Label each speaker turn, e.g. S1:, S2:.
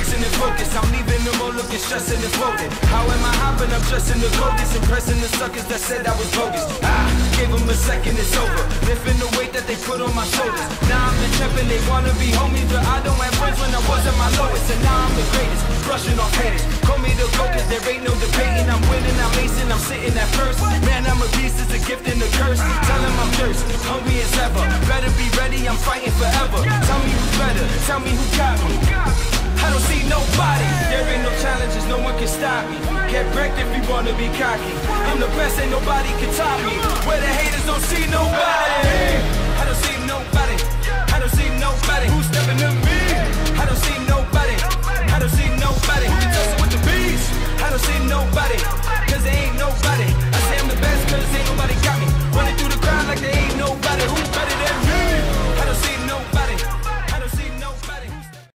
S1: flexing and focus. I'm leaving them all looking stressing and floating. How am I hopping? I'm dressing the coldest, impressing the suckers that said I was bogus. Ah, gave them a second, it's over. Lifting the weight that they put on my shoulders. Now I'm the champion, they wanna be homies, but I don't have friends when I was at my lowest. And now I'm the greatest, brushing off haters. Call me the GOAT, there ain't no debating. I'm winning, I'm acing, I'm sitting at first. Man, I'm a beast, it's a gift and a curse. Tell them I'm thirst, hungry as ever. Better be ready, I'm fighting forever. Tell me who's better, tell me who got me don't see nobody. There ain't no challenges, no one can stop me. Get wrecked if you wanna be cocky. I'm the best, ain't nobody can top me. Where the haters don't see nobody. I don't see nobody. I don't see nobody. Who's stepping to me? I don't see nobody. I don't see nobody. Who can with the bees? I don't see nobody.